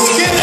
Let's get it.